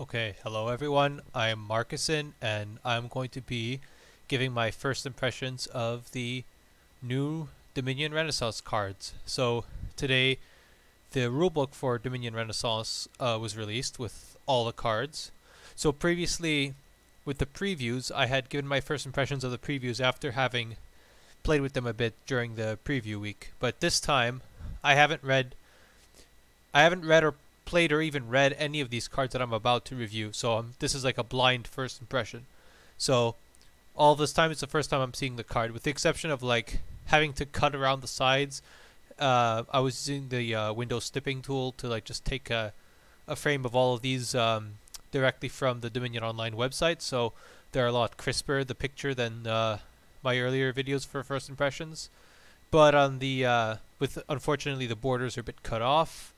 Okay, hello everyone. I'm Markusin, and I'm going to be giving my first impressions of the new Dominion Renaissance cards. So today, the rulebook for Dominion Renaissance uh, was released with all the cards. So previously, with the previews, I had given my first impressions of the previews after having played with them a bit during the preview week. But this time, I haven't read, I haven't read or played or even read any of these cards that I'm about to review. So um, this is like a blind first impression. So all this time it's the first time I'm seeing the card, with the exception of like having to cut around the sides. Uh, I was using the uh, window snipping tool to like just take a, a frame of all of these um, directly from the Dominion Online website. So they're a lot crisper, the picture, than uh, my earlier videos for first impressions. But on the uh, with unfortunately the borders are a bit cut off.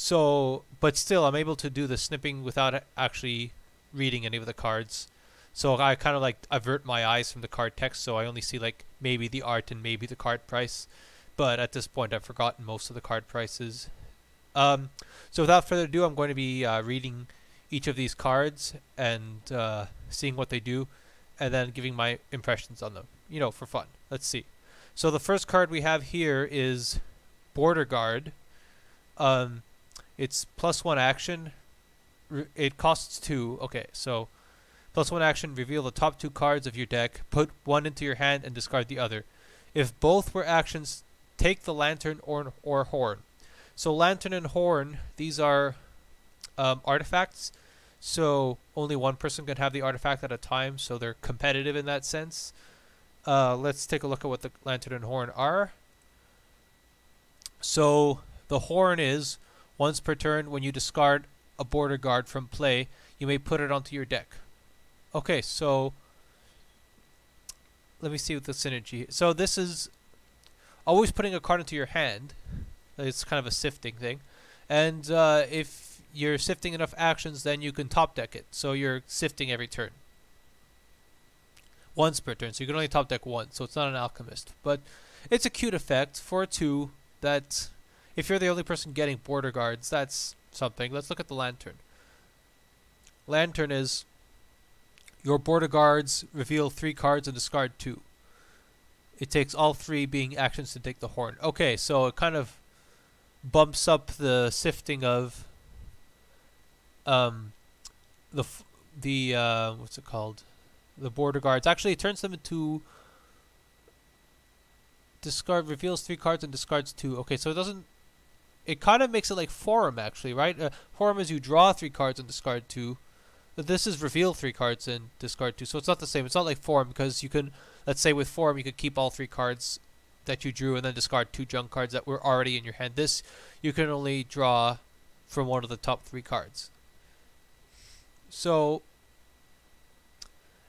So, but still, I'm able to do the snipping without actually reading any of the cards. So I kind of like avert my eyes from the card text, so I only see like maybe the art and maybe the card price. But at this point, I've forgotten most of the card prices. Um, so without further ado, I'm going to be uh, reading each of these cards and uh, seeing what they do, and then giving my impressions on them. You know, for fun. Let's see. So the first card we have here is Border Guard. Um, it's plus one action. Re it costs two. Okay, so plus one action, reveal the top two cards of your deck, put one into your hand, and discard the other. If both were actions, take the lantern or, or horn. So lantern and horn, these are um, artifacts. So only one person can have the artifact at a time, so they're competitive in that sense. Uh, let's take a look at what the lantern and horn are. So the horn is once per turn, when you discard a border guard from play, you may put it onto your deck. Okay, so let me see what the synergy. So this is always putting a card into your hand. It's kind of a sifting thing, and uh, if you're sifting enough actions, then you can top deck it. So you're sifting every turn, once per turn. So you can only top deck once. So it's not an alchemist, but it's a cute effect for a two that if you're the only person getting border guards, that's something. Let's look at the lantern. Lantern is your border guards reveal three cards and discard two. It takes all three being actions to take the horn. Okay, so it kind of bumps up the sifting of um the the uh, what's it called the border guards. Actually, it turns them into discard reveals three cards and discards two. Okay, so it doesn't it kind of makes it like Forum, actually, right? Uh, forum is you draw three cards and discard two. This is reveal three cards and discard two. So it's not the same. It's not like Forum because you can, let's say with Forum, you could keep all three cards that you drew and then discard two junk cards that were already in your hand. This, you can only draw from one of the top three cards. So,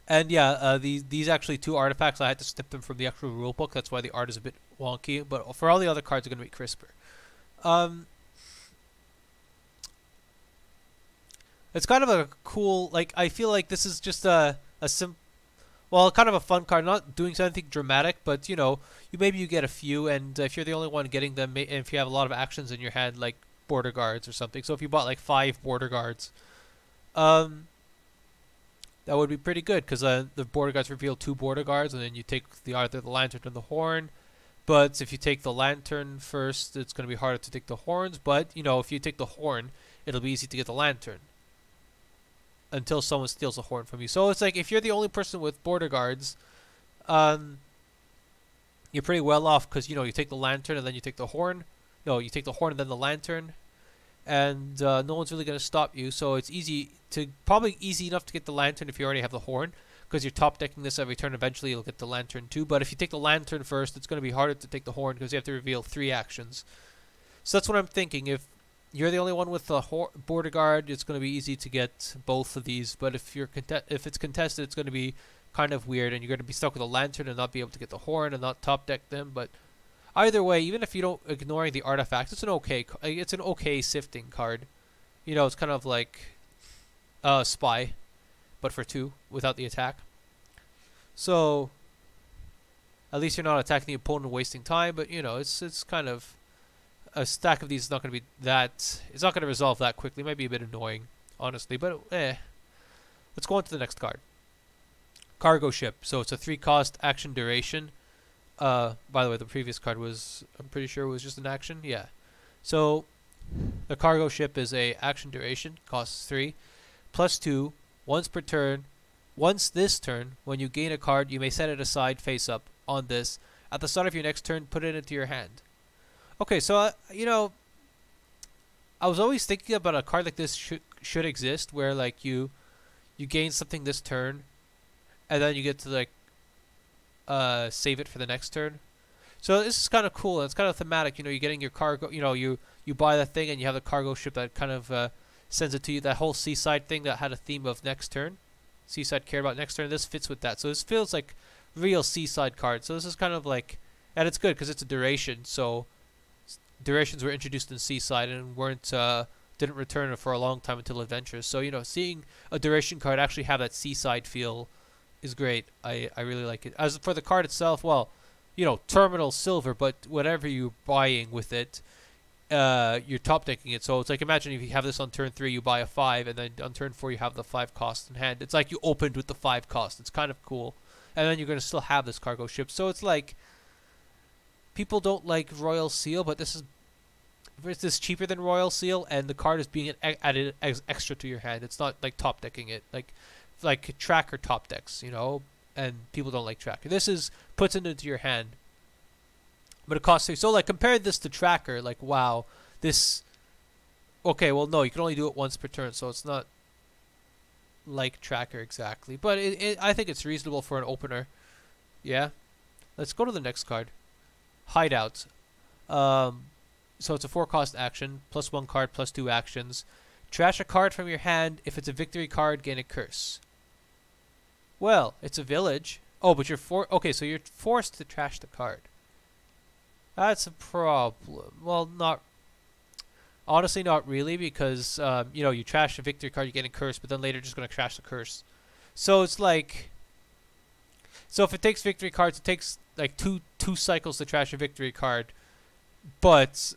and yeah, uh, these these actually two artifacts, I had to snip them from the actual rulebook. That's why the art is a bit wonky. But for all the other cards, are going to be crisper. Um, it's kind of a cool, like, I feel like this is just a, a sim, well, kind of a fun card, not doing something dramatic, but, you know, you maybe you get a few, and if you're the only one getting them, if you have a lot of actions in your hand, like border guards or something, so if you bought, like, five border guards, um, that would be pretty good, because uh, the border guards reveal two border guards, and then you take the either the lantern or the horn, but if you take the lantern first, it's going to be harder to take the horns. But, you know, if you take the horn, it'll be easy to get the lantern. Until someone steals a horn from you. So it's like, if you're the only person with border guards, um, you're pretty well off because, you know, you take the lantern and then you take the horn. No, you take the horn and then the lantern. And uh, no one's really going to stop you. So it's easy to, probably easy enough to get the lantern if you already have the horn because you're top decking this every turn. Eventually, you'll get the lantern too. But if you take the lantern first, it's going to be harder to take the horn because you have to reveal three actions. So that's what I'm thinking. If you're the only one with the border guard, it's going to be easy to get both of these. But if you're if it's contested, it's going to be kind of weird, and you're going to be stuck with a lantern and not be able to get the horn and not top deck them. But either way, even if you don't ignoring the artifact, it's an okay it's an okay sifting card. You know, it's kind of like uh, spy but for two without the attack. So at least you're not attacking the opponent wasting time, but you know, it's it's kind of a stack of these is not going to be that it's not going to resolve that quickly. It might be a bit annoying. honestly. But eh, let's go on to the next card. Cargo ship. So it's a three cost action duration. Uh, by the way, the previous card was I'm pretty sure it was just an action. Yeah. So the cargo ship is a action duration, costs three, plus two, once per turn. Once this turn, when you gain a card, you may set it aside face up on this. At the start of your next turn, put it into your hand. Okay, so uh, you know, I was always thinking about a card like this should should exist, where like you you gain something this turn, and then you get to like uh, save it for the next turn. So this is kind of cool. It's kind of thematic. You know, you're getting your cargo. You know, you you buy that thing and you have the cargo ship that kind of uh, sends it to you. That whole seaside thing that had a theme of next turn. Seaside care about next turn. This fits with that. So this feels like real seaside card. So this is kind of like, and it's good because it's a duration. So durations were introduced in seaside and weren't uh, didn't return for a long time until adventures. So you know, seeing a duration card actually have that seaside feel is great. I, I really like it. As for the card itself, well, you know, terminal silver, but whatever you're buying with it, uh, you're top decking it. So it's like imagine if you have this on turn three, you buy a five, and then on turn four you have the five cost in hand. It's like you opened with the five cost. It's kind of cool, and then you're gonna still have this cargo ship. So it's like people don't like Royal Seal, but this is this is cheaper than Royal Seal, and the card is being added ex extra to your hand. It's not like top decking it. Like like tracker top decks, you know, and people don't like tracker. This is puts it into your hand, but it costs you. So like compare this to tracker, like wow, this. Okay, well no, you can only do it once per turn, so it's not like tracker exactly, but it, it I think it's reasonable for an opener. Yeah, let's go to the next card, hideouts. Um, so it's a four cost action, plus one card, plus two actions. Trash a card from your hand. If it's a victory card, gain a curse. Well, it's a village. Oh, but you're for okay, so you're forced to trash the card. That's a problem. Well, not honestly, not really, because um, you know you trash a victory card, you get a curse, but then later just gonna trash the curse. So it's like, so if it takes victory cards, it takes like two two cycles to trash a victory card, but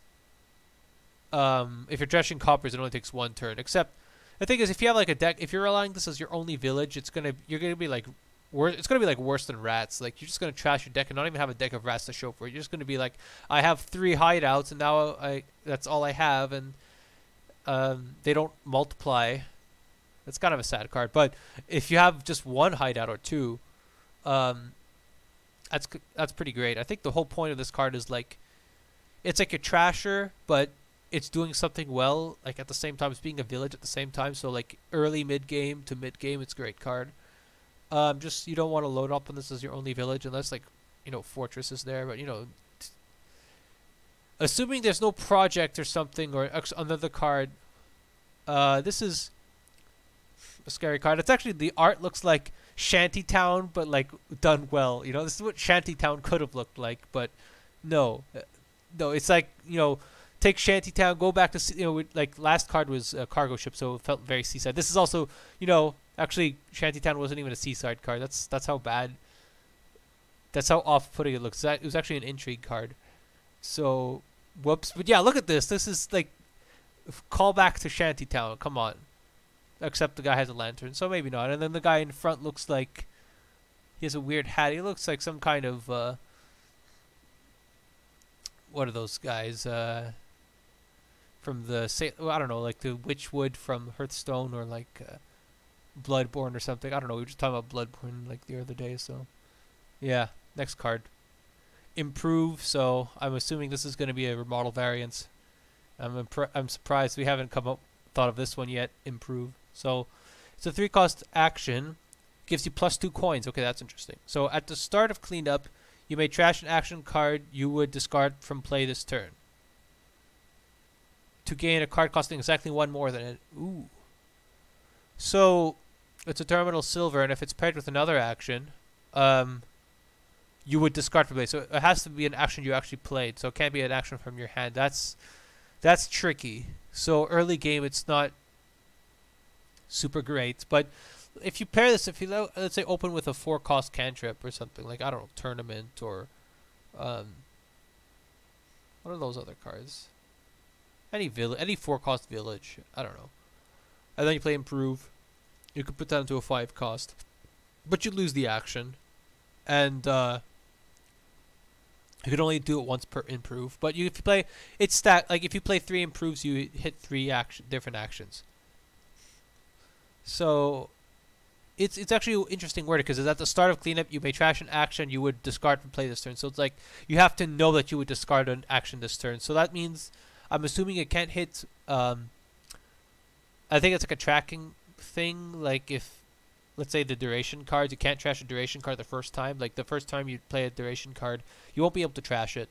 um, if you're trashing coppers, it only takes one turn. Except the thing is, if you have like a deck, if you're relying this as your only village, it's gonna you're gonna be like worse. It's gonna be like worse than rats. Like you're just gonna trash your deck and not even have a deck of rats to show for it. You're just gonna be like, I have three hideouts and now I that's all I have and um, they don't multiply. That's kind of a sad card. But if you have just one hideout or two, um, that's that's pretty great. I think the whole point of this card is like, it's like a trasher, but it's doing something well, like at the same time, it's being a village at the same time. So like early mid game to mid game, it's a great card. Um, just you don't want to load up on this as your only village unless like, you know, fortress is there. But you know, assuming there's no project or something or another card, uh, this is a scary card. It's actually the art looks like Shantytown, but like done well. You know, this is what Shantytown could have looked like, but no, uh, no, it's like you know take Shantytown, go back to you know like last card was a cargo ship, so it felt very seaside. This is also you know actually Shantytown wasn't even a seaside card. That's that's how bad. That's how off-putting it looks. It was actually an intrigue card. So whoops, but yeah, look at this. This is like call back to Shantytown. Come on. Except the guy has a lantern, so maybe not. And then the guy in front looks like he has a weird hat. He looks like some kind of uh, what are those guys? Uh, from the well, I don't know, like the Witchwood from Hearthstone or like uh, Bloodborne or something. I don't know. We were just talking about Bloodborne like the other day, so yeah. Next card, improve. So I'm assuming this is going to be a remodel variant. I'm I'm surprised we haven't come up thought of this one yet. Improve. So it's a three cost action. Gives you plus two coins. Okay, that's interesting. So at the start of cleanup, you may trash an action card you would discard from play this turn to gain a card costing exactly one more than it. Ooh. So it's a terminal silver, and if it's paired with another action, um, you would discard from play. So it has to be an action you actually played. So it can't be an action from your hand. That's that's tricky. So early game, it's not super great. But if you pair this, if you let's say open with a four cost cantrip or something like I don't know, tournament or um, what are those other cards? Any village, any four cost village. I don't know. and then you play improve. You could put that into a five cost, but you lose the action, and uh, you can only do it once per improve. But you if you play it's stack like if you play three improves, you hit three action different actions. So it's it's actually interesting word because at the start of cleanup you may trash an action you would discard from play this turn. So it's like you have to know that you would discard an action this turn. So that means I'm assuming it can't hit. Um, I think it's like a tracking thing. Like if let's say the duration cards, you can't trash a duration card the first time. Like the first time you play a duration card, you won't be able to trash it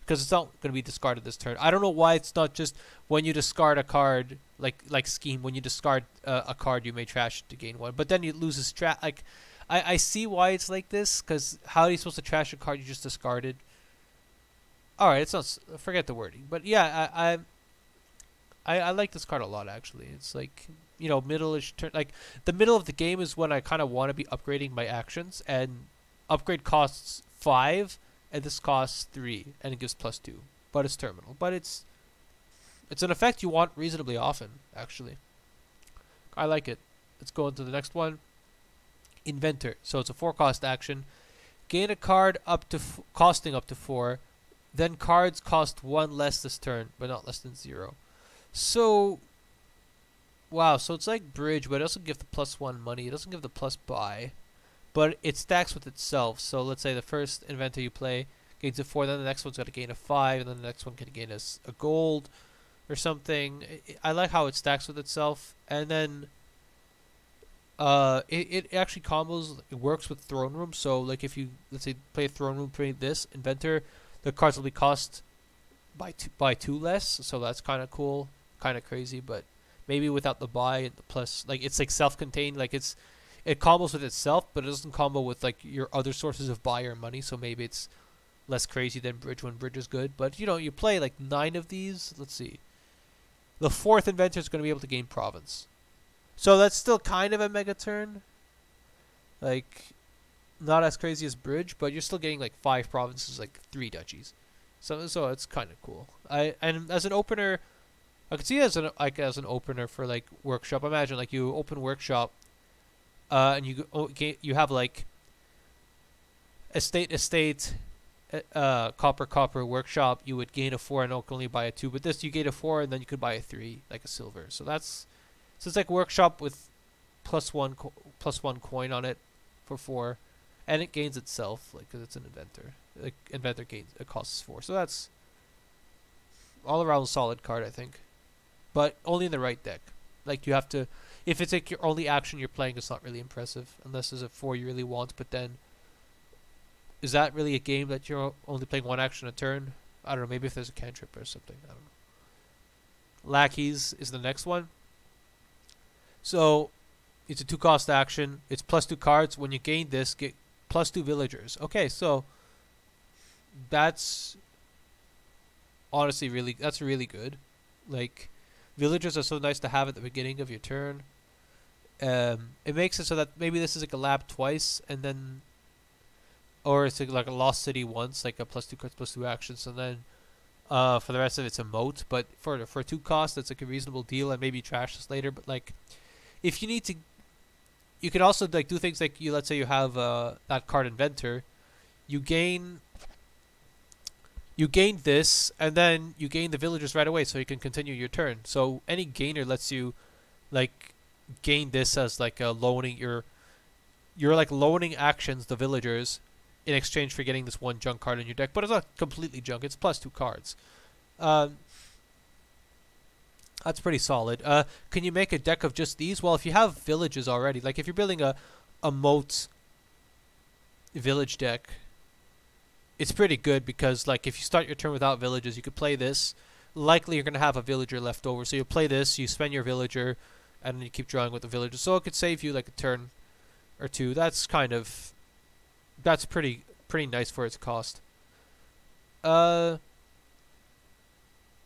because it's not going to be discarded this turn. I don't know why it's not just when you discard a card, like like scheme. When you discard uh, a card, you may trash it to gain one, but then you lose a strat. Like I I see why it's like this because how are you supposed to trash a card you just discarded? All right, it's not. Forget the wording, but yeah, I I I, I like this card a lot actually. It's like you know middle-ish turn. Like the middle of the game is when I kind of want to be upgrading my actions, and upgrade costs five and this costs three, and it gives plus two. But it's terminal. But it's it's an effect you want reasonably often, actually. I like it. Let's go into the next one. Inventor. So it's a four cost action. Gain a card up to costing up to four. Then cards cost one less this turn, but not less than zero. So, wow. So it's like bridge, but it doesn't give the plus one money. It doesn't give the plus buy but it stacks with itself. So let's say the first inventor you play gains a 4, then the next one's going to gain a 5, and then the next one can gain a, a gold or something. I like how it stacks with itself. And then uh, it, it actually combos, it works with Throne Room. So like if you, let's say, play Throne Room, play this inventor, the cards will be cost by two, by two less. So that's kind of cool, kind of crazy, but maybe without the buy plus, like it's like self-contained, like it's it combos with itself, but it doesn't combo with like your other sources of buy or money. So maybe it's less crazy than bridge when bridge is good. But you know, you play like nine of these. Let's see. The fourth inventor is going to be able to gain province. So that's still kind of a mega turn. Like, not as crazy as bridge, but you're still getting like five provinces, like three duchies. So so it's kind of cool. I and as an opener, I could see it as an like as an opener for like workshop. Imagine like you open workshop uh, and you oh, you have like estate estate uh, copper copper workshop. You would gain a four and only buy a two but this you gain a four and then you could buy a three like a silver. So that's so it's like workshop with plus one plus one coin on it for four and it gains itself like because it's an inventor. Like inventor gains it costs four. So that's all around solid card i think but only in the right deck like you have to if it's like your only action you're playing, it's not really impressive unless there's a four you really want. But then, is that really a game that you're only playing one action a turn? I don't know. Maybe if there's a cantrip or something. I don't know. Lackeys is the next one. So, it's a two cost action. It's plus two cards. When you gain this, get plus two villagers. Okay, so that's honestly really that's really good. Like villagers are so nice to have at the beginning of your turn. Um, it makes it so that maybe this is like a lab twice and then or it's like, a lost city once like a plus two cards plus two actions and then uh, for the rest of it, it's a moat but for for two costs it's like a reasonable deal and maybe trash this later but like if you need to you can also like do things like you let's say you have uh, that card inventor you gain you gain this and then you gain the villagers right away so you can continue your turn so any gainer lets you like gain this as like a loaning your you're like loaning actions the villagers in exchange for getting this one junk card in your deck, but it's not completely junk. It's plus two cards. Um, that's pretty solid. Uh, can you make a deck of just these? Well, if you have villages already, like if you're building a a moat village deck, it's pretty good because like if you start your turn without villages, you could play this. Likely you're gonna have a villager left over, so you play this. You spend your villager and then you keep drawing with the villagers. So it could save you like a turn or two. That's kind of that's pretty pretty nice for its cost. Uh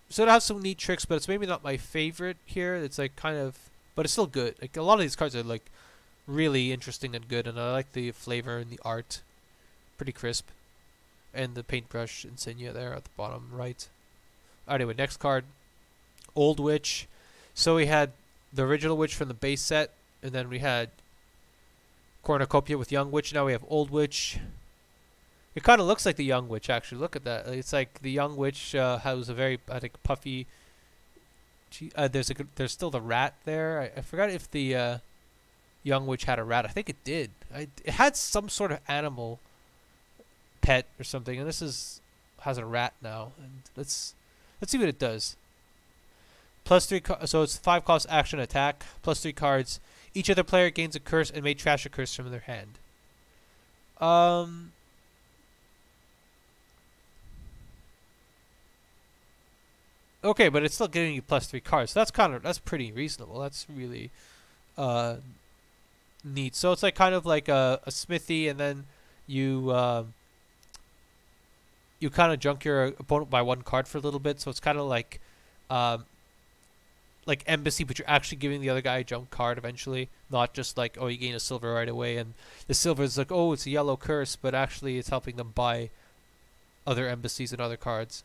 so it has some neat tricks, but it's maybe not my favorite here. It's like kind of but it's still good. Like a lot of these cards are like really interesting and good and I like the flavor and the art. Pretty crisp. And the paintbrush insignia there at the bottom right. Anyway, next card. Old Witch. So we had the original witch from the base set, and then we had cornucopia with young witch. Now we have old witch. It kind of looks like the young witch actually. Look at that. It's like the young witch uh, has a very I think puffy. Uh, there's a there's still the rat there. I, I forgot if the uh, young witch had a rat. I think it did. I, it had some sort of animal pet or something, and this is has a rat now. And let's let's see what it does. Plus three, so it's five cost action attack. Plus three cards. Each other player gains a curse and may trash a curse from their hand. Um. Okay, but it's still giving you plus three cards. So that's kind of that's pretty reasonable. That's really uh, neat. So it's like kind of like a, a smithy, and then you uh, you kind of junk your opponent by one card for a little bit. So it's kind of like um, like embassy, but you're actually giving the other guy a junk card eventually, not just like oh you gain a silver right away, and the silver is like oh it's a yellow curse, but actually it's helping them buy other embassies and other cards.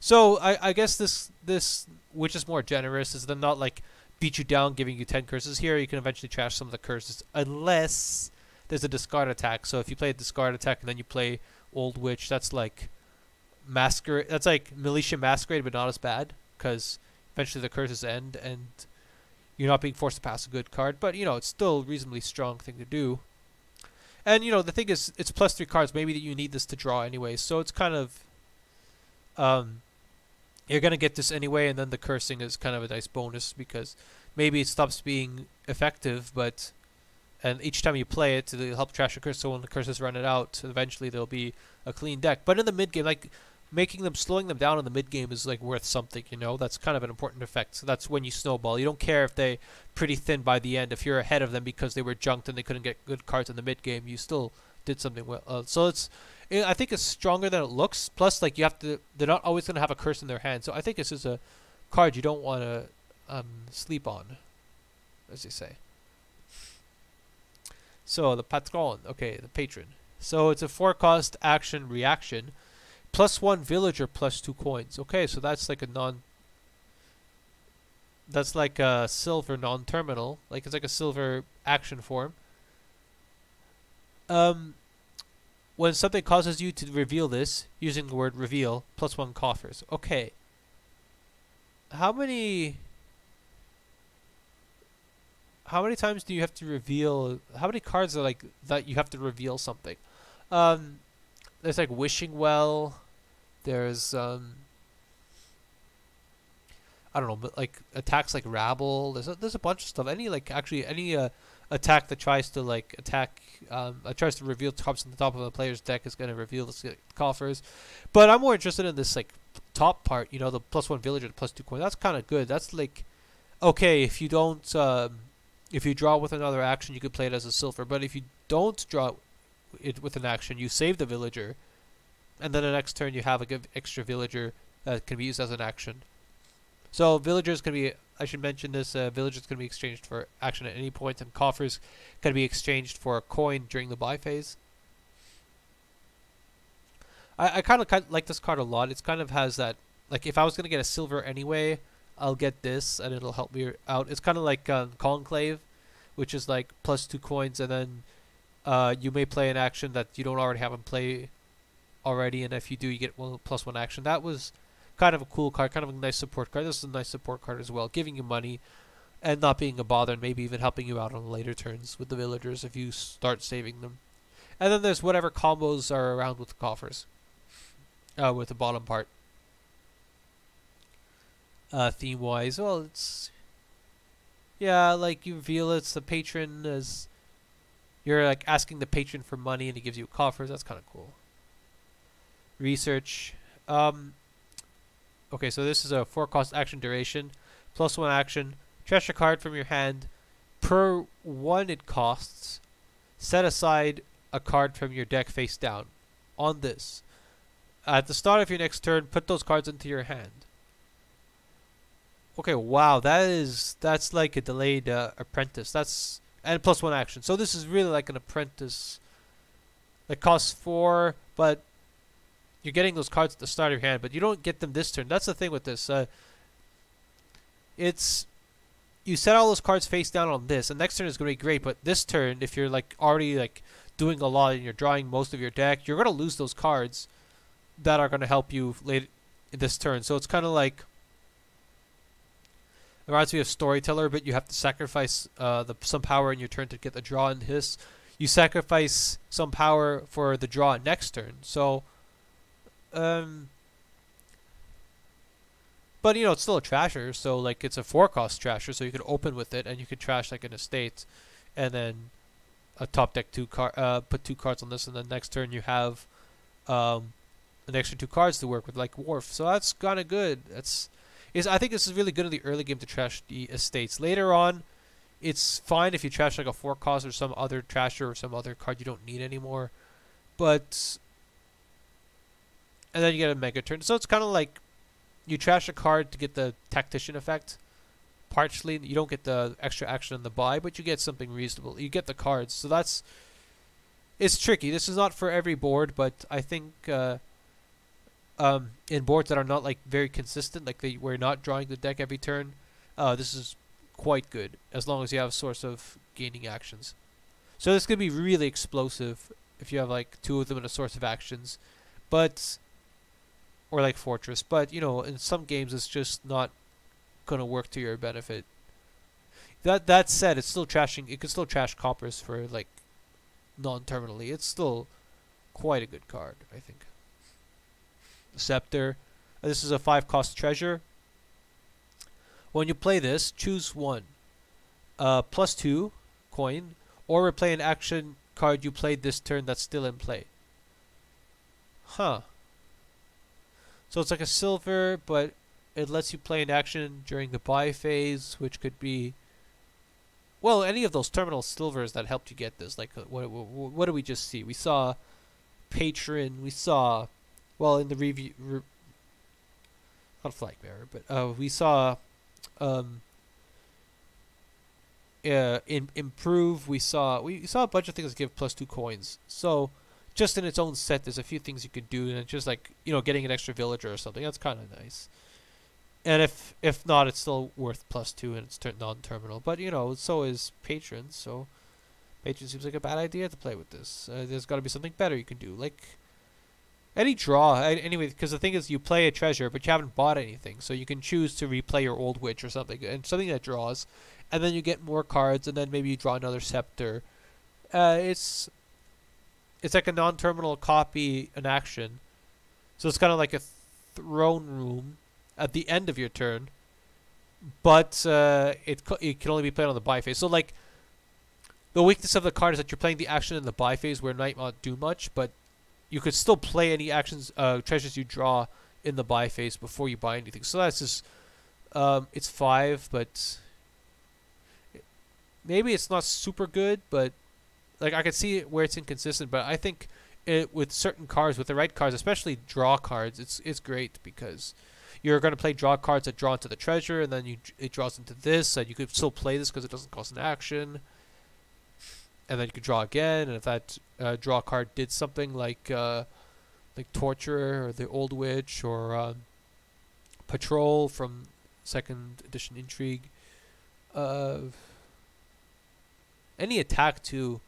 So I, I guess this this witch is more generous is them not like beat you down giving you ten curses here you can eventually trash some of the curses unless there's a discard attack. So if you play a discard attack and then you play old witch, that's like masquerade. That's like militia masquerade, but not as bad because eventually the curses end and you're not being forced to pass a good card. But you know it's still a reasonably strong thing to do. And you know the thing is, it's plus three cards. Maybe that you need this to draw anyway, so it's kind of um you're gonna get this anyway, and then the cursing is kind of a nice bonus because maybe it stops being effective, but and each time you play it, it'll help trash a curse. So when the curses run it out, eventually there'll be a clean deck. But in the mid game, like making them, slowing them down in the mid game is like worth something. You know, that's kind of an important effect. So that's when you snowball. You don't care if they pretty thin by the end. If you're ahead of them because they were junked and they couldn't get good cards in the mid game, you still did something well. Uh, so it's it, I think it's stronger than it looks. Plus, like you have to, they're not always gonna have a curse in their hand. So I think this is a card you don't want to um, sleep on, as they say. So the patron, okay, the patron. So it's a four cost action reaction, plus one villager, plus two coins. Okay, so that's like a non. That's like a silver non-terminal, like it's like a silver action form. Um, when something causes you to reveal this, using the word reveal, plus one coffers. Okay. How many how many times do you have to reveal how many cards are like that you have to reveal something? Um there's like wishing well, there's um I don't know, but like attacks like rabble. There's a, there's a bunch of stuff. Any like actually any uh, attack that tries to like attack um uh, tries to reveal tops on the top of a player's deck is going to reveal the coffers but i'm more interested in this like top part you know the plus one villager the plus two coin that's kind of good that's like okay if you don't um if you draw with another action you could play it as a silver but if you don't draw it with an action you save the villager and then the next turn you have a good extra villager that can be used as an action so villagers can be I should mention this. Uh, villagers can be exchanged for action at any point, and coffers can be exchanged for a coin during the buy phase. I, I kind of like this card a lot. It kind of has that like if I was gonna get a silver anyway, I'll get this and it'll help me out. It's kind of like um, Conclave, which is like plus two coins, and then uh, you may play an action that you don't already have in play already, and if you do, you get one plus one action. That was kind of a cool card, kind of a nice support card. This is a nice support card as well, giving you money and not being a bother, and maybe even helping you out on later turns with the villagers if you start saving them. And then there's whatever combos are around with the coffers, uh, with the bottom part. Uh, theme wise, well, it's yeah, like you reveal it's the patron as you're like asking the patron for money, and he gives you coffers. That's kind of cool. Research. Um, Okay, so this is a four cost action duration, plus one action. Trash a card from your hand. Per one it costs. Set aside a card from your deck face down. On this. At the start of your next turn, put those cards into your hand. Okay, wow, that is that's like a delayed uh, apprentice. That's and plus one action. So this is really like an apprentice. It costs four, but you're getting those cards at the start of your hand, but you don't get them this turn. That's the thing with this. Uh, it's you set all those cards face down on this, and next turn is gonna be great. But this turn, if you're like already like doing a lot and you're drawing most of your deck, you're gonna lose those cards that are gonna help you late in this turn. So it's kind of like reminds me of Storyteller, but you have to sacrifice uh, the some power in your turn to get the draw in his. You sacrifice some power for the draw next turn. So, um, but you know it's still a trasher. So like it's a four cost trasher, so you could open with it and you could trash like an estate, and then a top deck two card, uh, put two cards on this, and then next turn you have, um, an extra two cards to work with like Wharf. So that's kind of good. That's is I think this is really good in the early game to trash the estates. Later on, it's fine if you trash like a four cost or some other trasher or some other card you don't need anymore. But and then you get a mega turn. So it's kind of like you trash a card to get the tactician effect. Partially, you don't get the extra action in the buy, but you get something reasonable. You get the cards, so that's it's tricky. This is not for every board, but I think uh, um, in boards that are not like very consistent, like they we're not drawing the deck every turn, uh, this is quite good as long as you have a source of gaining actions. So this could be really explosive if you have like two of them in a source of actions, but or like Fortress. But you know, in some games, it's just not gonna work to your benefit. That that said, it's still trashing. It can still trash coppers for like non-terminally. It's still quite a good card, I think. Scepter. Uh, this is a five cost treasure. When you play this, choose one. Uh, plus two coin, or replay an action card you played this turn that's still in play. Huh. So it's like a silver, but it lets you play an action during the buy phase, which could be well, any of those terminal silvers that helped you get this. Like, uh, what, what, what did we just see? We saw Patron. We saw well in the review re, not flag bearer but uh, we saw um uh, in, improve. We saw we saw a bunch of things give plus two coins. So just in its own set there's a few things you could do and just like you know getting an extra villager or something that's kind of nice. And if if not it's still worth plus two and it's ter- non-terminal. But you know so is patrons so patron seems like a bad idea to play with this. Uh, there's got to be something better you can do like any draw, anyway, because the thing is, you play a treasure, but you haven't bought anything, so you can choose to replay your old witch or something, and something that draws, and then you get more cards, and then maybe you draw another scepter. Uh, it's it's like a non-terminal copy an action, so it's kind of like a throne room at the end of your turn, but uh, it it can only be played on the buy phase. So like, the weakness of the card is that you're playing the action in the buy phase, where it might not do much, but you could still play any actions, uh, treasures you draw in the buy phase before you buy anything. So that's just, um, it's five, but maybe it's not super good, but like I can see where it's inconsistent. But I think it with certain cards, with the right cards, especially draw cards, it's it's great because you're going to play draw cards that draw into the treasure, and then you it draws into this, and you could still play this because it doesn't cost an action and then you could draw again. And if that uh, draw card did something like uh, like torture or the old witch or uh, patrol from second edition intrigue, uh, any attack too,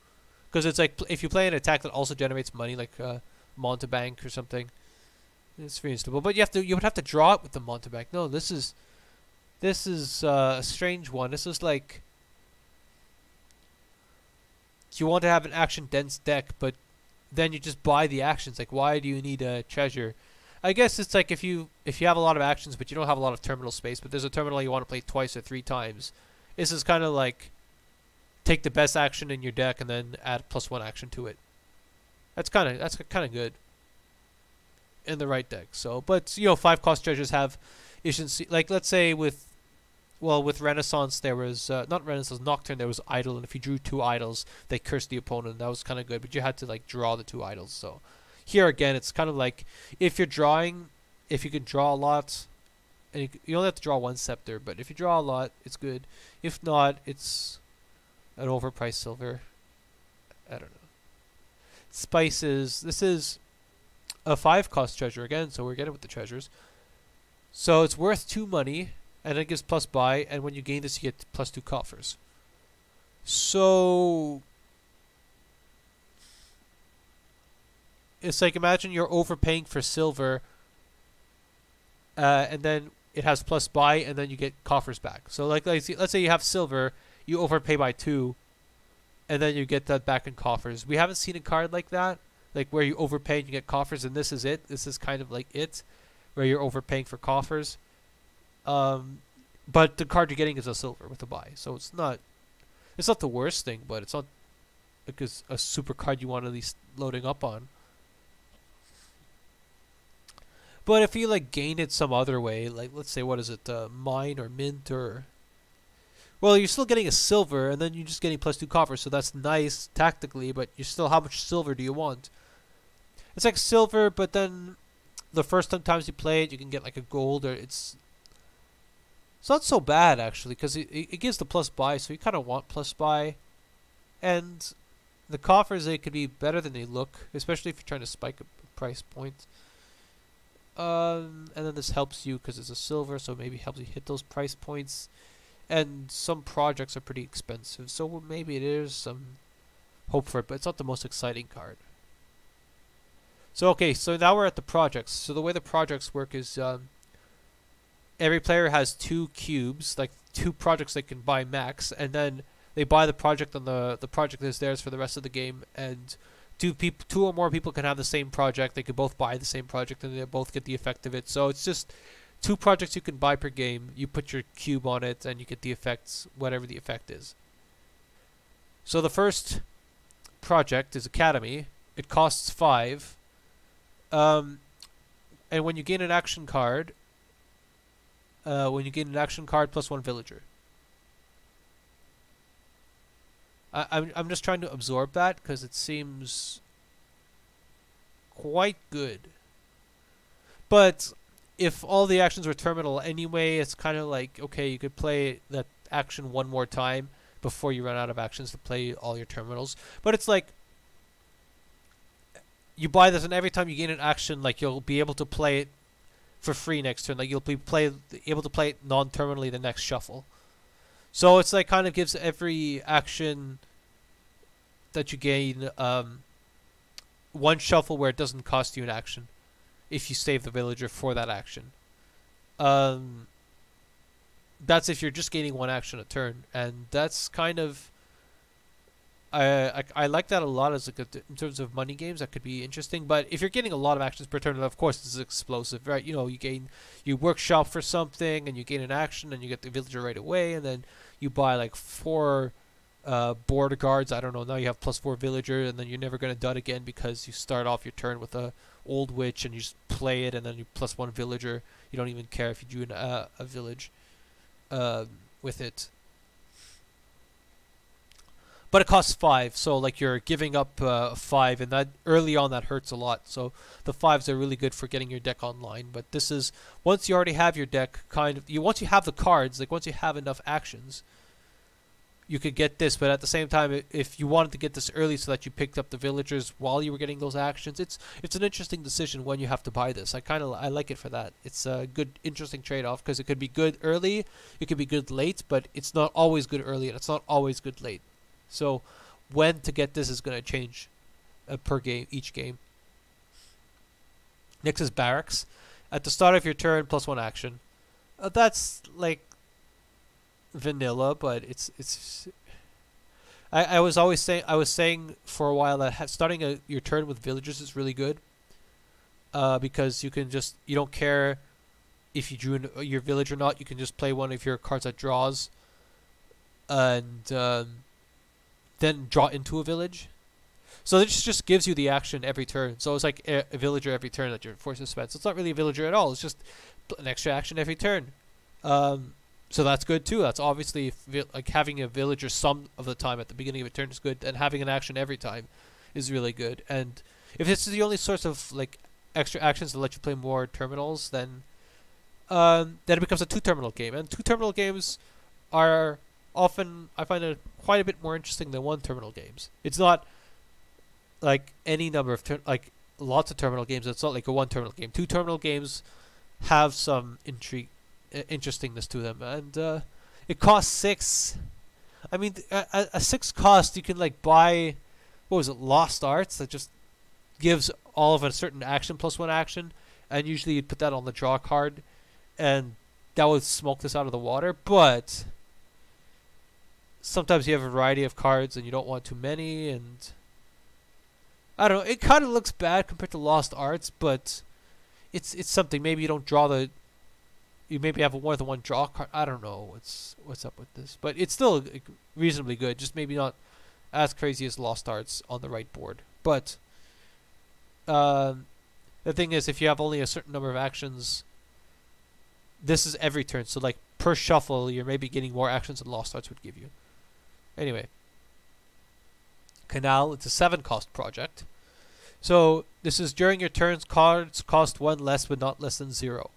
because it's like if you play an attack that also generates money, like uh, Mountebank or something, it's reasonable. But you have to you would have to draw it with the Mountebank. No, this is this is uh, a strange one. This is like you want to have an action dense deck, but then you just buy the actions. Like, why do you need a treasure? I guess it's like if you if you have a lot of actions, but you don't have a lot of terminal space, but there's a terminal you want to play twice or three times. This is kind of like take the best action in your deck and then add plus one action to it. That's kind of that's kind of good in the right deck. So, but you know, five cost treasures have efficiency. Like let's say with well, with Renaissance, there was uh, not Renaissance Nocturne. There was Idol, and if you drew two idols, they cursed the opponent. That was kind of good, but you had to like draw the two idols. So here again, it's kind of like if you're drawing, if you can draw a lot, and you, you only have to draw one scepter, but if you draw a lot, it's good. If not, it's an overpriced silver. I don't know. Spices. This is a five cost treasure again, so we're getting with the treasures. So it's worth two money and it gives plus buy, and when you gain this, you get plus two coffers. So it's like imagine you're overpaying for silver, uh, and then it has plus buy, and then you get coffers back. So like let's let's say you have silver, you overpay by two, and then you get that back in coffers. We haven't seen a card like that, like where you overpay and you get coffers, and this is it. This is kind of like it, where you're overpaying for coffers. Um, but the card you're getting is a silver with a buy, so it's not, it's not the worst thing, but it's not like a, super card you want at least loading up on. But if you like gain it some other way, like let's say what is it, uh, mine or mint or well, you're still getting a silver, and then you're just getting plus two copper, so that's nice tactically. But you still, how much silver do you want? It's like silver, but then the first times you play it, you can get like a gold, or it's it's not so bad actually, because it, it gives the plus buy, so you kind of want plus buy, and the coffers they could be better than they look, especially if you're trying to spike a price point. Um, and then this helps you because it's a silver, so maybe helps you hit those price points. And some projects are pretty expensive, so maybe there's some hope for it, but it's not the most exciting card. So okay, so now we're at the projects. So the way the projects work is um, every player has two cubes, like two projects they can buy max, and then they buy the project and the the project is theirs for the rest of the game, and two people, two or more people can have the same project. They could both buy the same project, and they both get the effect of it. So it's just two projects you can buy per game. You put your cube on it, and you get the effects, whatever the effect is. So the first project is Academy. It costs five. Um, and when you gain an action card, uh, when you gain an action card plus one villager. I, I'm I'm just trying to absorb that because it seems quite good. But if all the actions were terminal anyway, it's kind of like okay, you could play that action one more time before you run out of actions to play all your terminals. But it's like you buy this, and every time you gain an action, like you'll be able to play it for free next turn. Like you'll be play able to play it non-terminally the next shuffle. So it's like kind of gives every action that you gain um, one shuffle where it doesn't cost you an action if you save the villager for that action. Um, that's if you're just gaining one action a turn, and that's kind of I, I, like that a lot as like in terms of money games that could be interesting. But if you're getting a lot of actions per turn, of course this is explosive, right? You know, you gain you workshop for something and you gain an action and you get the villager right away, and then you buy like four uh, border guards. I don't know. Now you have plus four villager, and then you're never gonna dud again because you start off your turn with a old witch and you just play it, and then you plus one villager. You don't even care if you do an, uh, a village uh, with it but it costs five, so like you're giving up uh, five, and that early on that hurts a lot. So the fives are really good for getting your deck online. But this is once you already have your deck, kind of you once you have the cards, like once you have enough actions, you could get this. But at the same time, if you wanted to get this early so that you picked up the villagers while you were getting those actions, it's it's an interesting decision when you have to buy this. I kind of I like it for that. It's a good, interesting trade-off because it could be good early, it could be good late, but it's not always good early and it's not always good late. So when to get this is going to change uh, per game, each game. Next is barracks. At the start of your turn, plus one action. Uh, that's like vanilla, but it's it's. I, I was always saying I was saying for a while that starting a, your turn with villagers is really good. Uh, because you can just you don't care if you drew an, your village or not. You can just play one of your cards that draws, and um, then draw into a village. So this just gives you the action every turn. So it's like a, a villager every turn that you're forced to spend. So it's not really a villager at all. It's just an extra action every turn. Um, so that's good too. That's obviously like having a villager some of the time at the beginning of a turn is good, and having an action every time is really good. And if this is the only source of like extra actions that let you play more terminals, then um, then it becomes a two terminal game. And two terminal games are often I find it quite a bit more interesting than one terminal games. It's not like any number of ter- like lots of terminal games. It's not like a one terminal game. Two terminal games have some intrigue uh, interestingness to them, and uh, it costs six. I mean, a, a six cost you can like buy. What was it? Lost Arts that just gives all of a certain action plus one action, and usually you'd put that on the draw card, and that would smoke this out of the water. But sometimes you have a variety of cards and you don't want too many, and I don't know. It kind of looks bad compared to Lost Arts, but it's it's something. Maybe you don't draw the. You maybe have a more than one draw card. I don't know what's what's up with this, but it's still reasonably good. Just maybe not as crazy as Lost Arts on the right board. But um, the thing is, if you have only a certain number of actions, this is every turn. So like per shuffle, you're maybe getting more actions than Lost Arts would give you. Anyway, Canal, it's a seven cost project. So this is during your turns, cards cost one less, but not less than zero.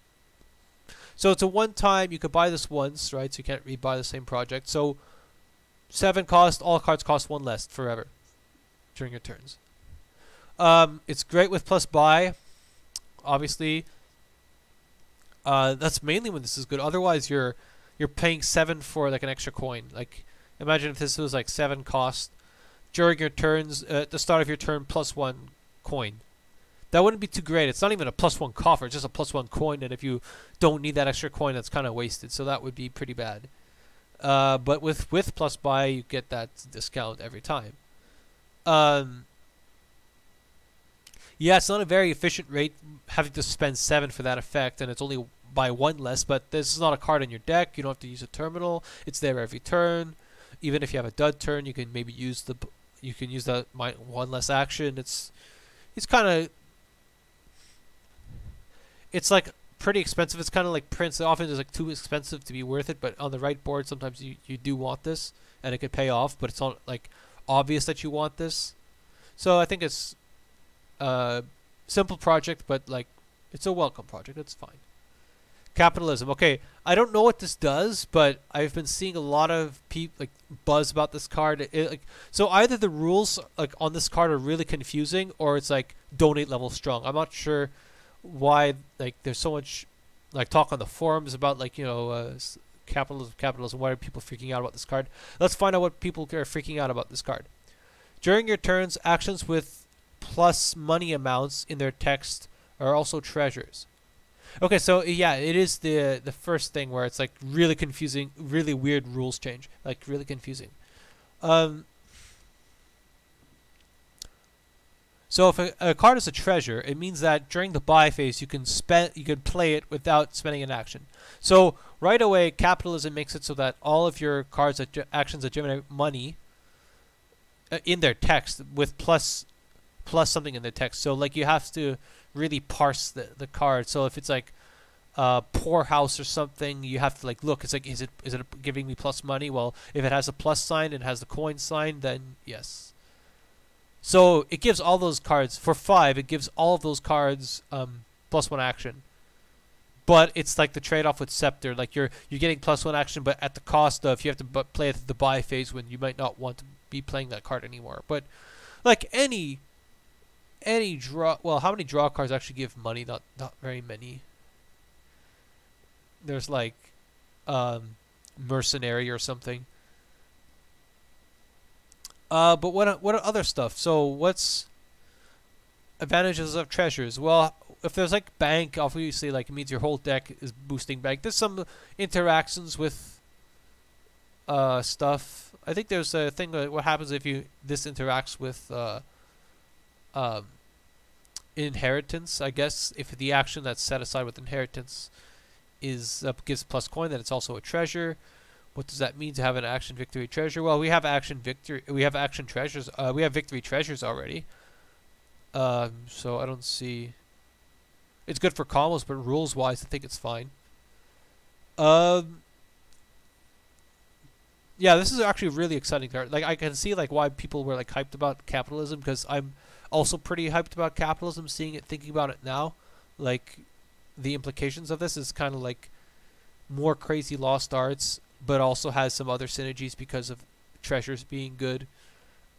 So it's a one time, you could buy this once, right? So you can't rebuy the same project. So seven cost, all cards cost one less forever during your turns. Um, it's great with plus buy, obviously. Uh, that's mainly when this is good. Otherwise, you're you're paying seven for like an extra coin. Like imagine if this was like seven cost during your turns uh, at the start of your turn plus one coin. That wouldn't be too great. It's not even a plus one coffer, it's just a plus one coin, and if you don't need that extra coin, that's kind of wasted. So that would be pretty bad. Uh, but with with plus buy, you get that discount every time. Um, yeah, it's not a very efficient rate having to spend seven for that effect, and it's only by one less. But this is not a card in your deck. You don't have to use a terminal. It's there every turn. Even if you have a dud turn, you can maybe use the you can use that one less action. It's it's kind of it's like pretty expensive. It's kind of like Prince. Often it's like too expensive to be worth it, but on the right board, sometimes you you do want this, and it could pay off. But it's not like obvious that you want this. So I think it's a simple project, but like it's a welcome project. It's fine. Capitalism. Okay, I don't know what this does, but I've been seeing a lot of people like buzz about this card. It, like, so either the rules like on this card are really confusing, or it's like donate level strong. I'm not sure why like there's so much like talk on the forums about like you know uh, capitalism, capitalism. Why are people freaking out about this card? Let's find out what people are freaking out about this card. During your turns, actions with plus money amounts in their text are also treasures. Okay, so yeah, it is the the first thing where it's like really confusing, really weird rules change, like really confusing. Um, so if a, a, card is a treasure, it means that during the buy phase you can spend you can play it without spending an action. So right away, capitalism makes it so that all of your cards that actions that generate money uh, in their text with plus plus something in the text. So like you have to really parse the, the card. So if it's like uh, poorhouse or something, you have to like look. It's like is it is it giving me plus money? Well, if it has a plus sign and has the coin sign, then yes. So it gives all those cards for five. It gives all of those cards um, plus one action. But it's like the trade-off with Scepter. Like you're you're getting plus one action, but at the cost of you have to play at the buy phase when you might not want to be playing that card anymore. But like any any draw. Well, how many draw cards actually give money? Not not very many. There's like um, mercenary or something. Uh, but what what other stuff? So what's advantages of treasures? Well, if there's like bank, obviously like it means your whole deck is boosting bank. There's some interactions with uh stuff. I think there's a thing. That what happens if you this interacts with uh um, inheritance, I guess. If the action that's set aside with inheritance is uh, gives plus coin, then it's also a treasure. What does that mean to have an action victory treasure? Well, we have action victory. We have action treasures. Uh, we have victory treasures already. Um, so I don't see. It's good for combos, but rules wise, I think it's fine. Um, yeah, this is actually really exciting card. Like I can see like why people were like hyped about capitalism because I'm also pretty hyped about capitalism. Seeing it, thinking about it now, like the implications of this is kind of like more crazy lost arts, but also has some other synergies because of treasures being good,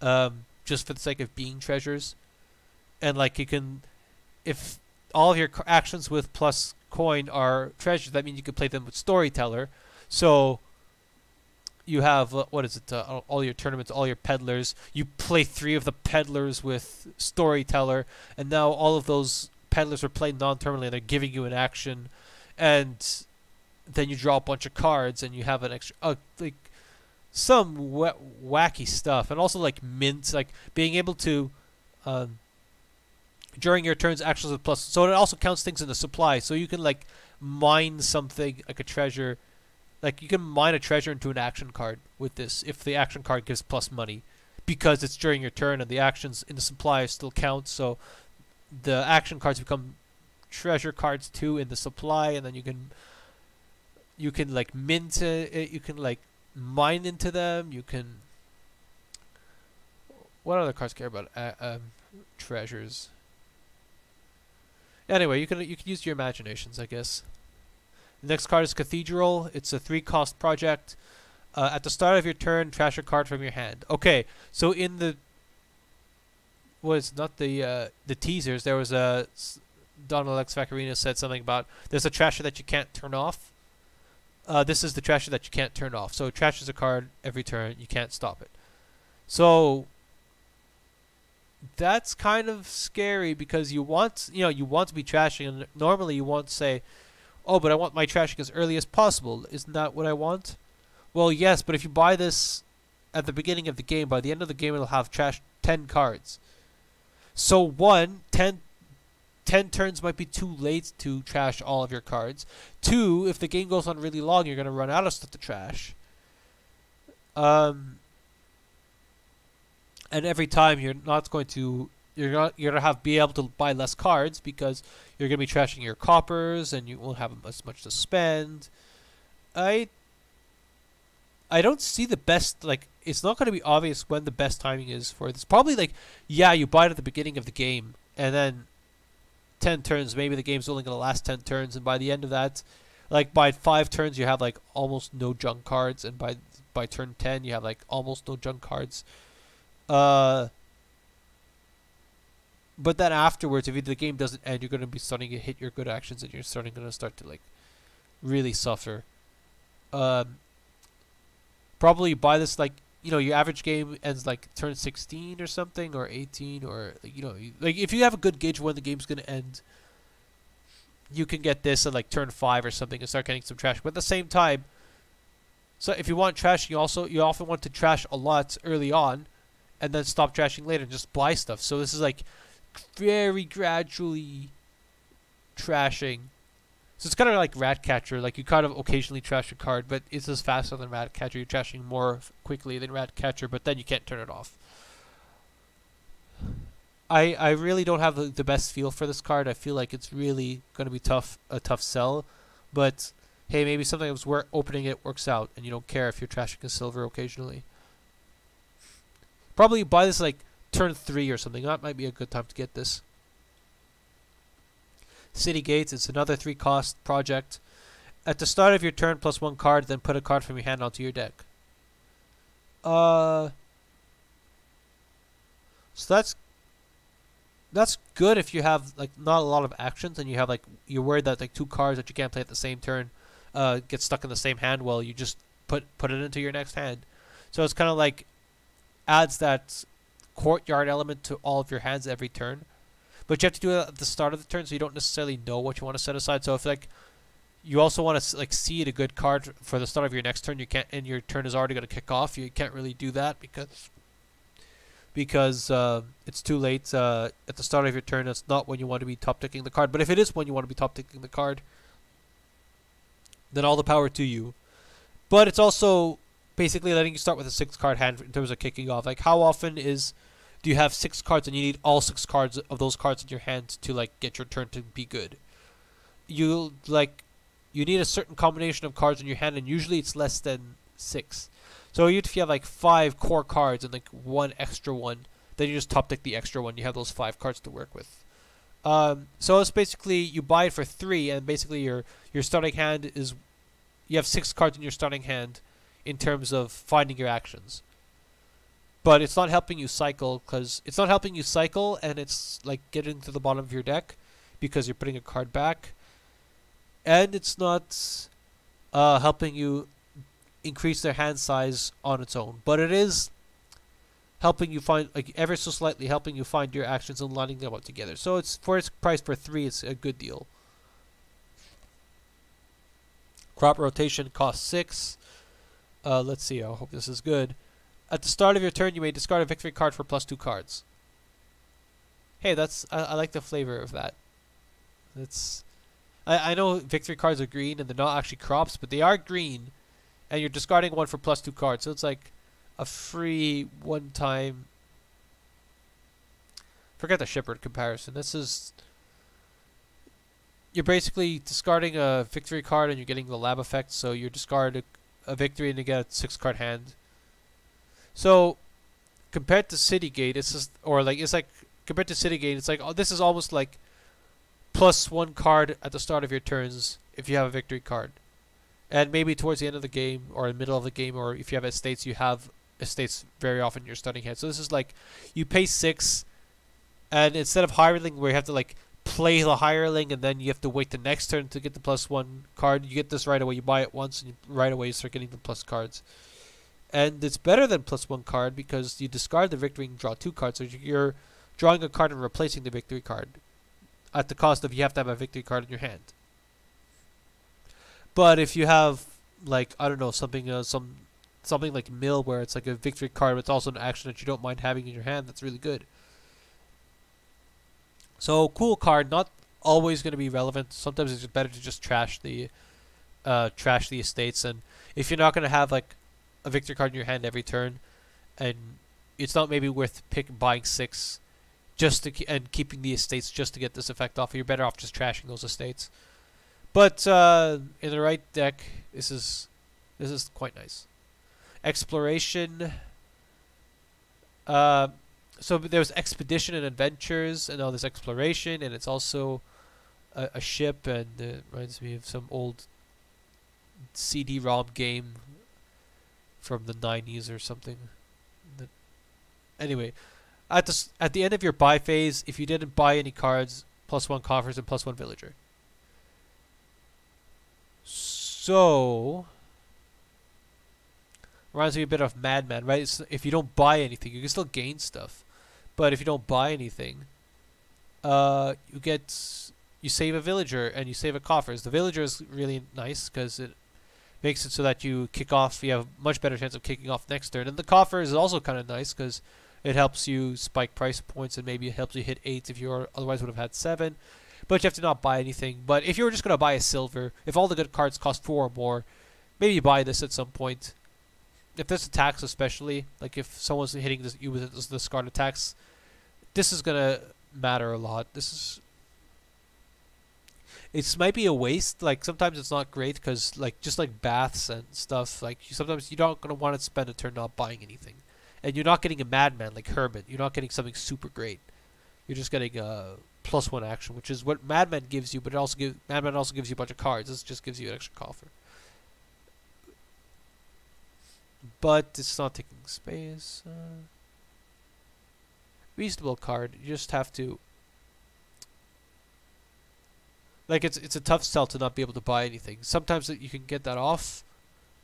um, just for the sake of being treasures, and like you can, if all of your actions with plus coin are treasures. That means you can play them with storyteller. So you have uh, what is it? Uh, all- your tournaments, all your peddlers. You play three of the peddlers with storyteller, and now all of those peddlers are playing non-terminally, and they're giving you an action, and then you draw a bunch of cards, and you have an extra uh, like some wa- wacky stuff, and also like mints, like being able to. Um, during your turns actions with plus so it also counts things in the supply so you can like mine something like a treasure like you can mine a treasure into an action card with this if the action card gives plus money because it's during your turn and the actions in the supply still count so the action cards become treasure cards too in the supply and then you can you can like mint it you can like mine into them you can what other cards care about? Uh, um, treasures. Anyway, you can you can use your imaginations, I guess. Next card is Cathedral. It's a three cost project. Uh, at the start of your turn, trash a card from your hand. Okay, so in the was not the uh, the teasers. There was a Donald X Vaccarino said something about there's a trasher that you can't turn off. Uh, this is the trasher that you can't turn off. So it trashes a card every turn. You can't stop it. So that's kind of scary because you want you know you want to be trashing and normally you want to say oh but i want my trashing as early as possible. Isn't that what i want? Well yes but if you buy this at the beginning of the game by the end of the game it'll have trash 10 cards. So one 10 10 turns might be too late to trash all of your cards. Two if the game goes on really long you're going to run out of stuff to trash. Um and every time you're not going to you're not you're gonna have be able to buy less cards because you're gonna be trashing your coppers and you won't have as much to spend. I I don't see the best like it's not gonna be obvious when the best timing is for this. Probably like yeah, you buy it at the beginning of the game and then ten turns, maybe the game's only gonna last ten turns and by the end of that like by five turns you have like almost no junk cards and by by turn ten you have like almost no junk cards. Uh, but then afterwards, if the game doesn't end, you're going to be starting to hit your good actions, and you're starting going to start to like really suffer. Um, probably by this like you know your average game ends like turn 16 or something or 18 or you know like if you have a good gauge when the game's going to end you can get this at like turn 5 or something and start getting some trash but at the same time so if you want trash you also you often want to trash a lot early on and then stop trashing later and just buy stuff. So this is like very gradually trashing. So it's kind of like Ratcatcher. Like you kind of occasionally trash a card, but it's as faster than Ratcatcher. You're trashing more quickly than Ratcatcher, but then you can't turn it off. I I really don't have the, the best feel for this card. I feel like it's really going to be tough a tough sell, but hey, maybe something wor- opening it works out, and you don't care if you're trashing a silver occasionally. Probably buy this like turn three or something. That might be a good time to get this. City Gates, it's another three cost project. At the start of your turn, plus one card, then put a card from your hand onto your deck. Uh, so that's that's good if you have like not a lot of actions and you have like you're worried that like two cards that you can't play at the same turn uh get stuck in the same hand. Well, you just put put it into your next hand. So it's kind of like adds that courtyard element to all of your hands every turn. But you have to do it at the start of the turn, so you don't necessarily know what you want to set aside. So if like you also want to like seed a good card for the start of your next turn, you can't, and your turn is already going to kick off. You can't really do that because because uh, it's too late uh, at the start of your turn. That's not when you want to be top decking the card. But if it is when you want to be top decking the card, then all the power to you. But it's also basically letting you start with a six card hand in terms of kicking off. Like how often is do you have six cards and you need all six cards of those cards in your hand to like get your turn to be good? You like you need a certain combination of cards in your hand and usually it's less than six. So if you have like five core cards and like one extra one, then you just top deck the extra one. You have those five cards to work with. Um, so it's basically you buy it for three, and basically your your starting hand is you have six cards in your starting hand in terms of finding your actions. But it's not helping you cycle because it's not helping you cycle, and it's like getting to the bottom of your deck because you're putting a card back, and it's not uh, helping you increase their hand size on its own, but it is helping you find like ever so slightly helping you find your actions and lining them up together. So it's for its price for three, it's a good deal. Crop rotation costs six. Uh, let's see. I hope this is good. At the start of your turn, you may discard a victory card for plus two cards. Hey, that's I, I like the flavor of that. It's I I know victory cards are green and they're not actually crops, but they are green, and you're discarding one for plus two cards. So it's like a free one-time. Forget the Shepherd comparison. This is you're basically discarding a victory card and you're getting the lab effect. So you discard a, a victory and you get a six-card hand. So compared to Citygate, it's just or like it's like compared to Citygate, it's like oh, this is almost like plus one card at the start of your turns if you have a victory card. And maybe towards the end of the game or in the middle of the game or if you have estates you have estates very often in your starting hand. So this is like you pay six and instead of hireling where you have to like play the hireling and then you have to wait the next turn to get the plus one card, you get this right away. You buy it once and right away you start getting the plus cards. And it's better than plus one card because you discard the victory and draw two cards. So you're drawing a card and replacing the victory card at the cost of you have to have a victory card in your hand. But if you have like I don't know something uh, some something like mill where it's like a victory card but it's also an action that you don't mind having in your hand that's really good. So cool card, not always going to be relevant. Sometimes it's better to just trash the uh, trash the estates and if you're not going to have like a victory card in your hand every turn and it's not maybe worth pick buying six just to and keeping the estates just to get this effect off. You're better off just trashing those estates. But uh, in the right deck, this is this is quite nice. Exploration. Uh, so there's expedition and adventures, and all this exploration, and it's also a, a ship, and it reminds me of some old CD-ROM game from the 90s or something. Anyway, at the at the end of your buy phase, if you didn't buy any cards, plus one coffers and plus one villager. So reminds me a bit of Madman, right? It's, if you don't buy anything, you can still gain stuff, but if you don't buy anything, uh, you get you save a villager and you save a coffers. The villager is really nice because it makes it so that you kick off. You have much better chance of kicking off next turn, and the coffer is also kind of nice because it helps you spike price points and maybe it helps you hit 8 if you otherwise would have had 7. But you have to not buy anything. But if you were just going to buy a silver, if all the good cards cost 4 or more, maybe you buy this at some point. If this attacks especially, like if someone's hitting this, you with this card attacks, this is going to matter a lot. This is it might be a waste. Like sometimes it's not great because like just like baths and stuff. Like you, sometimes you don't gonna want to spend a turn not buying anything and you're not getting a madman like Hermit. You're not getting something super great. You're just getting a plus one action, which is what Madman gives you, but it also gives Madman also gives you a bunch of cards. This just gives you an extra coffer. But it's not taking space. Uh, reasonable card. You just have to like it's it's a tough sell to not be able to buy anything. Sometimes you can get that off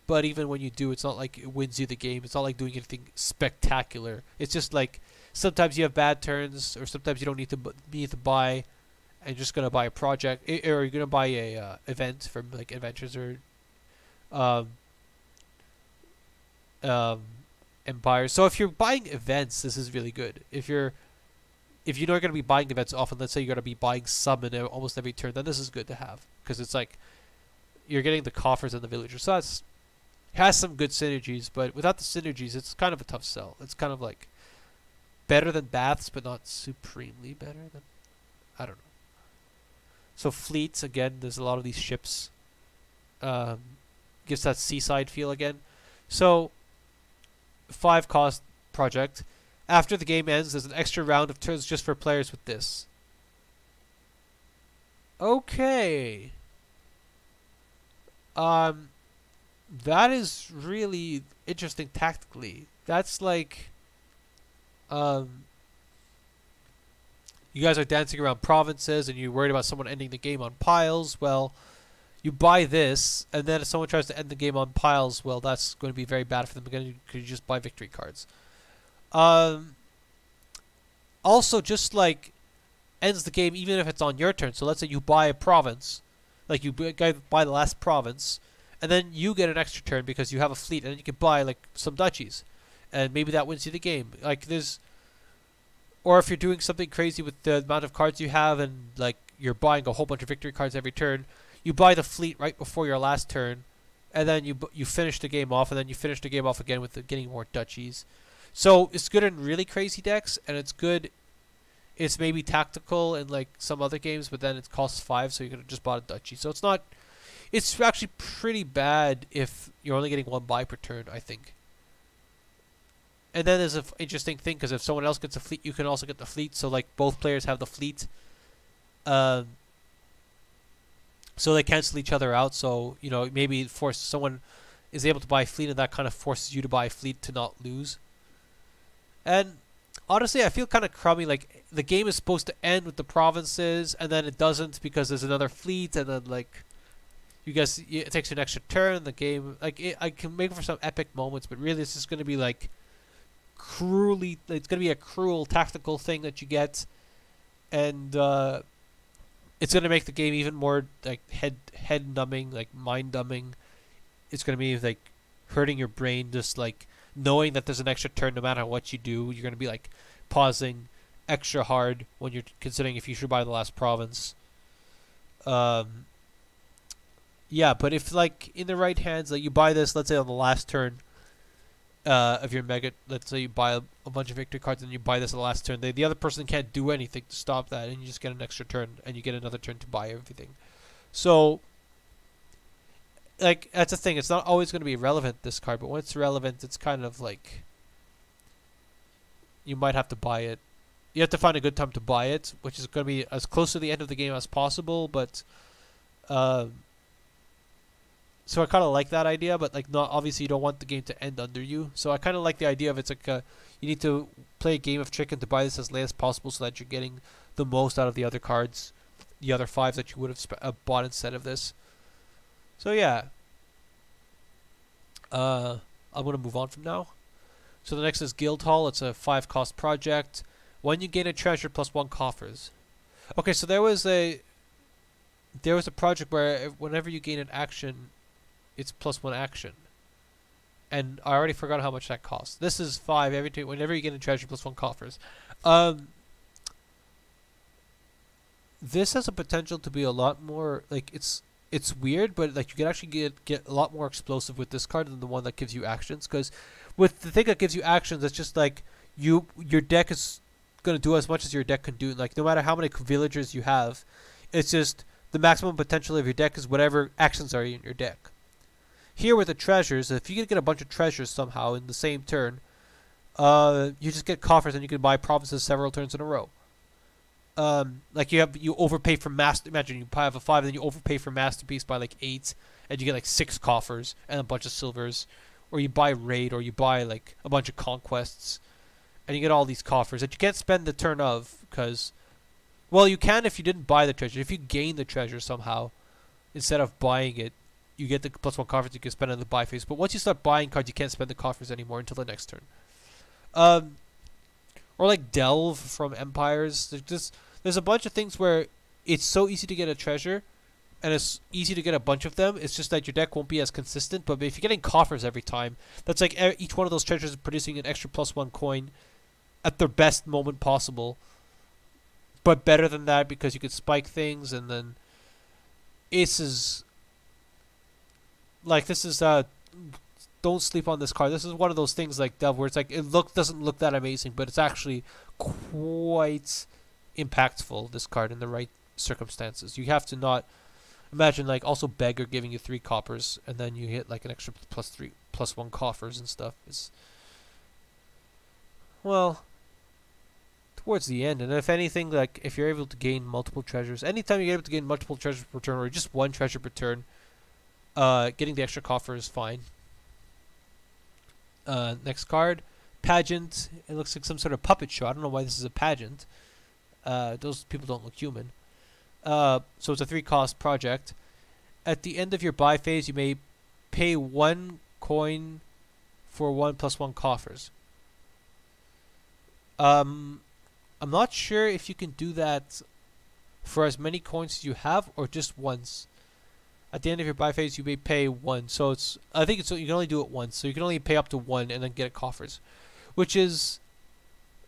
but even when you do, it's not like it wins you the game. It's not like doing anything spectacular. It's just like sometimes you have bad turns, or sometimes you don't need to need to buy, and you're just gonna buy a project, or you're gonna buy a uh, event from like adventures or um, um, empires. So if you're buying events, this is really good. If you're if you know you're gonna be buying events often, let's say you're gonna be buying summon almost every turn, then this is good to have because it's like you're getting the coffers and the villagers. So that's has some good synergies, but without the synergies, it's kind of a tough sell. It's kind of like better than Baths, but not supremely better than. I don't know. So fleets again. There's a lot of these ships. Um, gives that seaside feel again. So five cost project. After the game ends, there's an extra round of turns just for players with this. Okay. Um, that is really interesting tactically. That's like, um, you guys are dancing around provinces and you're worried about someone ending the game on piles, well, you buy this, and then if someone tries to end the game on piles, well, that's going to be very bad for them because you just buy victory cards. Um, also, just like ends the game even if it's on your turn. So let's say you buy a province, like you buy the last province, and then you get an extra turn because you have a fleet, and then you can buy like some duchies, and maybe that wins you the game. Like there's or if you're doing something crazy with the amount of cards you have and like you're buying a whole bunch of victory cards every turn, you buy the fleet right before your last turn, and then you you finish the game off, and then you finish the game off again with the, getting more duchies. So it's good in really crazy decks, and it's good. It's maybe tactical in like some other games, but then it costs five, so you could have just bought a duchy. So it's not. It's actually pretty bad if you're only getting one buy per turn. I think. And then there's an interesting thing because if someone else gets a fleet, you can also get the fleet. So like both players have the fleet. Um, so they cancel each other out. So you know maybe force someone is able to buy a fleet, and that kind of forces you to buy a fleet to not lose. And honestly, I feel kind of crummy. Like the game is supposed to end with the provinces, and then it doesn't because there's another fleet, and then like you guys, it takes an extra turn. The game, like it, I can make for some epic moments, but really, it's just going to be like cruelly it's going to be a cruel tactical thing that you get and uh, it's going to make the game even more like head head numbing like mind numbing it's going to be like hurting your brain just like knowing that there's an extra turn no matter what you do you're going to be like pausing extra hard when you're considering if you should buy the last province um yeah but if like in the right hands like you buy this let's say on the last turn uh, of your mega. Let's say you buy a, a, bunch of victory cards and you buy this the last turn. They, the other person can't do anything to stop that, and you just get an extra turn, and you get another turn to buy everything. So, like that's the thing. It's not always going to be relevant this card, but when it's relevant, it's kind of like you might have to buy it. You have to find a good time to buy it, which is going to be as close to the end of the game as possible. But um, so I kind of like that idea, but like not obviously you don't want the game to end under you. So I kind of like the idea of it's like a, you need to play a game of chicken to buy this as late as possible so that you're getting the most out of the other cards, the other five that you would have sp- uh, bought instead of this. So yeah. Uh, I'm gonna move on from now. So the next is Guildhall. It's a five cost project. When you gain a treasure plus one coffers. Okay, so there was a there was a project where whenever you gain an action it's plus one action. And I already forgot how much that costs. This is five every time. Whenever you gain a treasure, plus one coffers. Um, this has a potential to be a lot more like it's it's weird, but like you can actually get get a lot more explosive with this card than the one that gives you actions. Because with the thing that gives you actions, it's just like you your deck is gonna do as much as your deck can do. Like no matter how many villagers you have, it's just the maximum potential of your deck is whatever actions are in your deck. Here with the treasures, if you can get a bunch of treasures somehow in the same turn, uh, you just get coffers and you can buy provinces several turns in a row. Um, like you have you overpay for master. Imagine you have a five, and then you overpay for masterpiece by like eight, and you get like six coffers and a bunch of silvers, or you buy raid, or you buy like a bunch of conquests, and you get all these coffers that you can't spend the turn of because, well, you can if you didn't buy the treasure. If you gain the treasure somehow, instead of buying it, you get the plus one coffers you can spend on the buy phase. But once you start buying cards, you can't spend the coffers anymore until the next turn. Um, or like Delve from Empires. Just there's a bunch of things where it's so easy to get a treasure, and it's easy to get a bunch of them. It's just that your deck won't be as consistent. But if you're getting coffers every time, that's like each one of those treasures is producing an extra plus one coin at their best moment possible. But better than that because you could spike things and then aces like this is uh don't sleep on this card. This is one of those things like Delve where it's like it look doesn't look that amazing, but it's actually quite impactful. This card in the right circumstances. You have to not imagine like also beggar giving you three coppers and then you hit like an extra plus three plus one coffers and stuff. It's well towards the end. And if anything, like if you're able to gain multiple treasures, anytime you're able to gain multiple treasures per turn or just one treasure per turn, uh, getting the extra coffer is fine. Uh, next card, pageant. It looks like some sort of puppet show. I don't know why this is a pageant. Uh, those people don't look human. Uh, so it's a three cost project. At the end of your buy phase, you may pay one coin for one plus one coffers. Um, I'm not sure if you can do that for as many coins as you have or just once. At the end of your buy phase, you may pay one. So it's I think it's you can only do it once. So you can only pay up to one and then get coffers, which is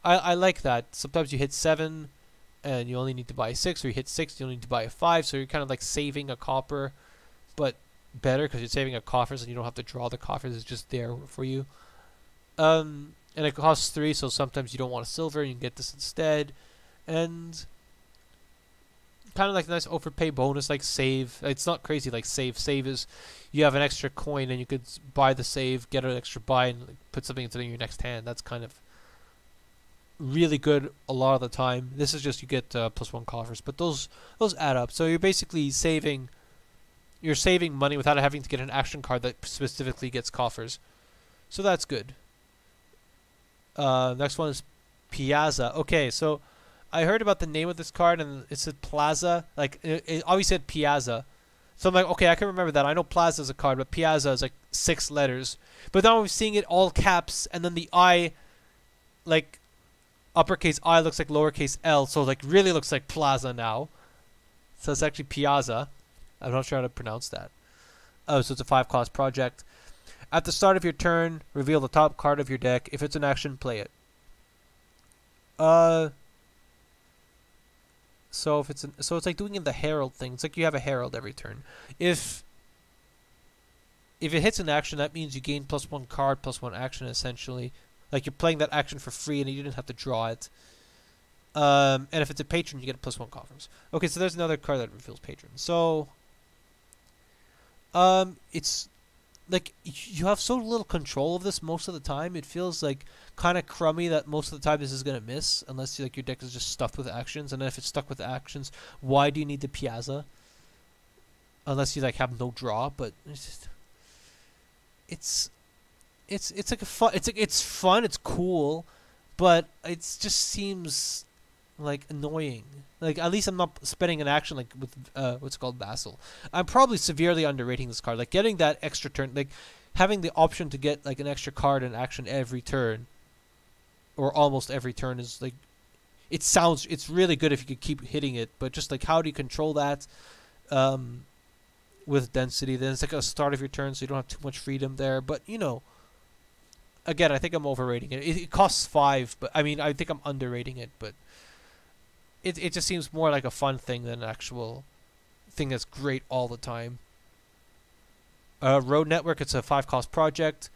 I I like that. Sometimes you hit seven, and you only need to buy a six, or you hit six, you only need to buy a five. So you're kind of like saving a copper, but better because you're saving a coffers and you don't have to draw the coffers. It's just there for you. Um, and it costs three, so sometimes you don't want a silver, you can get this instead, and kind of like a nice overpay bonus, like save. It's not crazy like save. Save is you have an extra coin and you could buy the save, get an extra buy, and put something into your next hand. That's kind of really good a lot of the time. This is just you get uh, plus one coffers, but those those add up. So you're basically saving. You're saving money without having to get an action card that specifically gets coffers. So that's good. Uh, next one is Piazza. Okay, so I heard about the name of this card and it said Plaza. Like it, it always said Piazza. So I'm like, okay, I can remember that. I know Plaza is a card, but Piazza is like six letters. But now I'm seeing it all caps, and then the I, like, uppercase I looks like lowercase L, so like really looks like Plaza now. So it's actually Piazza. I'm not sure how to pronounce that. Oh, so it's a five cost project. At the start of your turn, reveal the top card of your deck. If it's an action, play it. Uh. So if it's an, so it's like doing in the herald thing. It's like you have a herald every turn. If if it hits an action, that means you gain plus one card, plus one action essentially. Like you're playing that action for free and you didn't have to draw it. Um, and if it's a patron, you get a plus one coffers. Okay, so there's another card that reveals patron. So um, it's like you have so little control of this most of the time. It feels like kind of crummy that most of the time this is gonna miss unless you, like your deck is just stuffed with actions. And if it's stuck with actions, why do you need the Piazza? Unless you like have no draw, but it's just, it's it's it's like a fun. It's like it's fun. It's cool, but it just seems like annoying. Like at least I'm not spending an action like with uh what's called Vassal. I'm probably severely underrating this card. Like getting that extra turn, like having the option to get like an extra card in action every turn, or almost every turn is like. It sounds it's really good if you could keep hitting it, but just like how do you control that? Um, with density, then it's like a start of your turn, so you don't have too much freedom there. But you know, again, I think I'm overrating it. It, it costs five, but I mean, I think I'm underrating it, but it it just seems more like a fun thing than an actual thing that's great all the time. Uh, Road Network, it's a five cost project.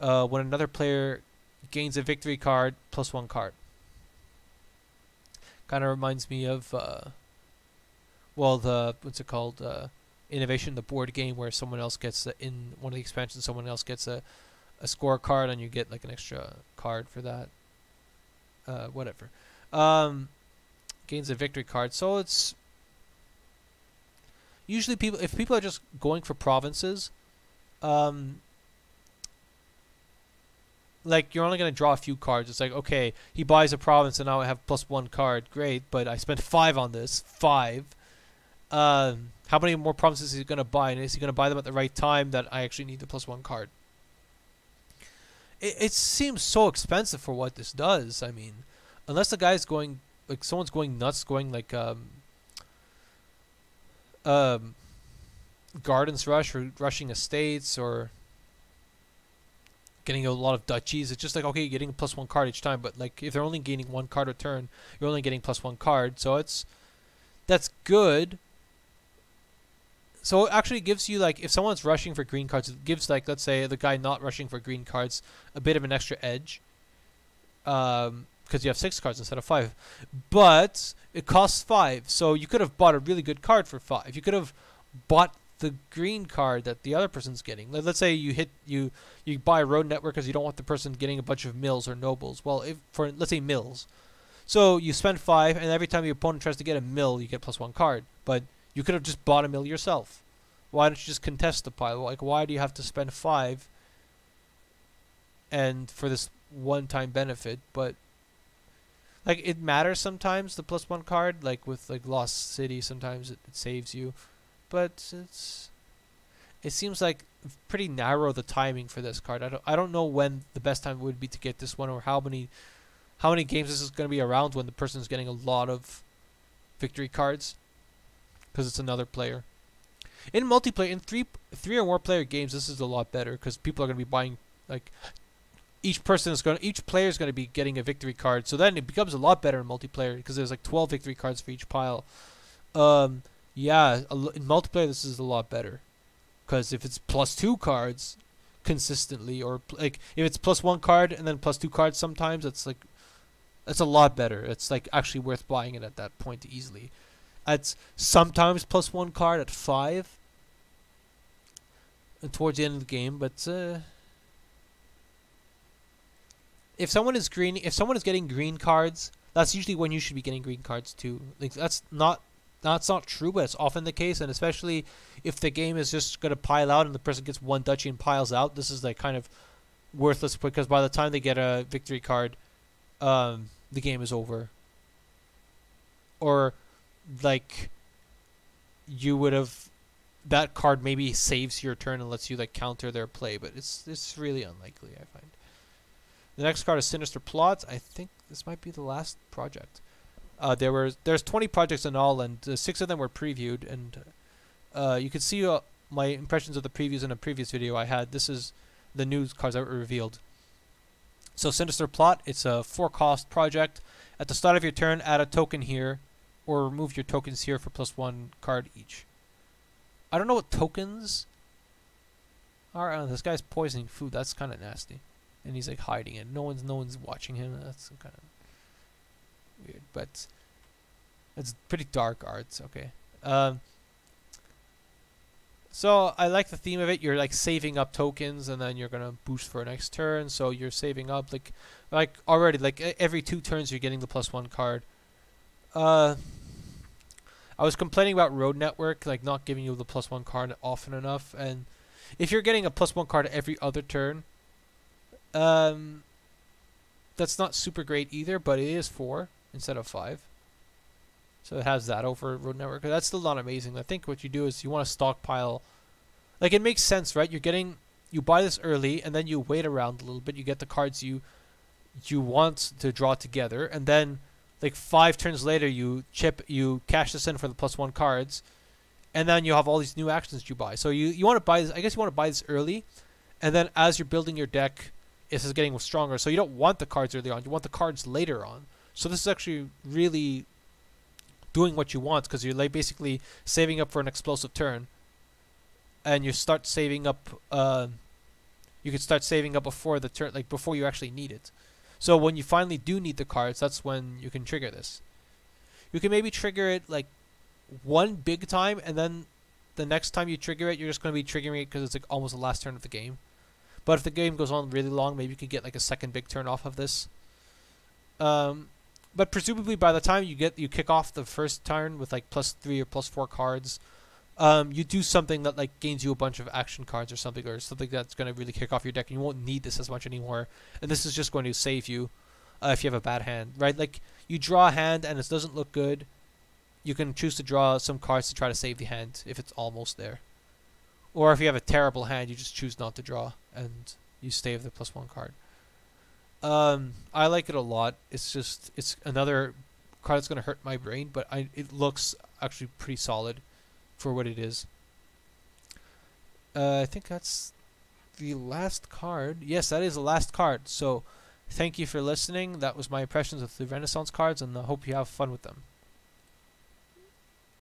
Uh, when another player gains a victory card, plus one card. Kind of reminds me of, uh, well, the what's it called? Uh, Innovation, the board game where someone else gets in one of the expansions, someone else gets a, a score card and you get like an extra card for that. Uh, whatever. Um, gains a victory card. So it's usually people if people are just going for provinces, um, like you're only gonna draw a few cards. It's like okay, he buys a province and now I have plus one card. Great, but I spent five on this. Five. Um, how many more provinces is he gonna buy? And is he gonna buy them at the right time that I actually need the plus one card? It it seems so expensive for what this does. I mean, unless the guy's going like someone's going nuts, going like um, um, Gardens Rush or rushing estates or getting a lot of duchies. It's just like okay, you're getting a plus one card each time, but like if they're only gaining one card a turn, you're only getting plus one card. So it's that's good. So it actually gives you like if someone's rushing for green cards, it gives like let's say the guy not rushing for green cards a bit of an extra edge. Um, because you have six cards instead of five. But it costs five, so you could have bought a really good card for five. You could have bought the green card that the other person's getting. Let's say you hit you you buy a road network because you don't want the person getting a bunch of mills or nobles. Well, if for let's say mills, so you spend five, and every time your opponent tries to get a mill, you get plus one card. But you could have just bought a mill yourself. Why don't you just contest the pile? Like, why do you have to spend five? And for this one-time benefit, but like it matters sometimes the plus one card like with like Lost City sometimes it, it saves you, but it's it seems like pretty narrow the timing for this card. I don't I don't know when the best time would be to get this one or how many how many games this is going to be around when the person's getting a lot of victory cards because it's another player. In multiplayer, in three three or more player games, this is a lot better because people are going to be buying like each person is going each player is going to be getting a victory card. So then it becomes a lot better in multiplayer because there's like 12 victory cards for each pile. Um, yeah, in multiplayer this is a lot better because if it's plus two cards consistently or like if it's plus one card and then plus two cards sometimes it's like it's a lot better. It's like actually worth buying it at that point easily. It's sometimes plus one card at five. And towards the end of the game, but uh, if someone is green, if someone is getting green cards, that's usually when you should be getting green cards too. Like that's not that's not true, but it's often the case, and especially if the game is just gonna pile out and the person gets one duchy and piles out, this is like kind of worthless because by the time they get a victory card, um, the game is over. Or like you would have that card maybe saves your turn and lets you like counter their play, but it's it's really unlikely I find. The next card is Sinister Plots. I think this might be the last project. Uh, there were there's 20 projects in all, and uh, six of them were previewed, and uh, you can see uh, my impressions of the previews in a previous video I had. This is the new cards that were revealed. So Sinister Plot, it's a four cost project. At the start of your turn, add a token here, or remove your tokens here for plus one card each. I don't know what tokens are. Uh, this guy's poisoning food. That's kind of nasty, and he's like hiding it. No one's no one's watching him. That's kind of weird, but it's pretty dark arts. Okay. Um, so I like the theme of it. You're like saving up tokens, and then you're gonna boost for next turn. So you're saving up like, like already like every two turns you're getting the plus one card. Uh, I was complaining about Road Network like not giving you the plus one card often enough, and if you're getting a plus one card every other turn, um, that's not super great either. But it is four instead of five. So it has that over Road Network. That's still not amazing. I think what you do is you want to stockpile. Like it makes sense, right? You're getting you buy this early and then you wait around a little bit. You get the cards you you want to draw together, and then like five turns later you chip you cash this in for the plus one cards, and then you have all these new actions you buy. So you you want to buy this. I guess you want to buy this early, and then as you're building your deck, this is getting stronger. So you don't want the cards early on. You want the cards later on. So this is actually really doing what you want because you're like basically saving up for an explosive turn, and you start saving up. Uh, you can start saving up before the turn, like before you actually need it. So when you finally do need the cards, that's when you can trigger this. You can maybe trigger it like one big time, and then the next time you trigger it, you're just going to be triggering it because it's like almost the last turn of the game. But if the game goes on really long, maybe you can get like a second big turn off of this. Um, but presumably by the time you get you kick off the first turn with like plus three or plus four cards, um, you do something that like gains you a bunch of action cards or something or something that's going to really kick off your deck and you won't need this as much anymore. And this is just going to save you uh, if you have a bad hand, right? Like you draw a hand and it doesn't look good, you can choose to draw some cards to try to save the hand if it's almost there. Or if you have a terrible hand, you just choose not to draw and you save the plus one card. Um, I like it a lot. It's just it's another card that's gonna hurt my brain, but I it looks actually pretty solid for what it is. Uh, I think that's the last card. Yes, that is the last card. So, thank you for listening. That was my impressions of the Renaissance cards, and I hope you have fun with them.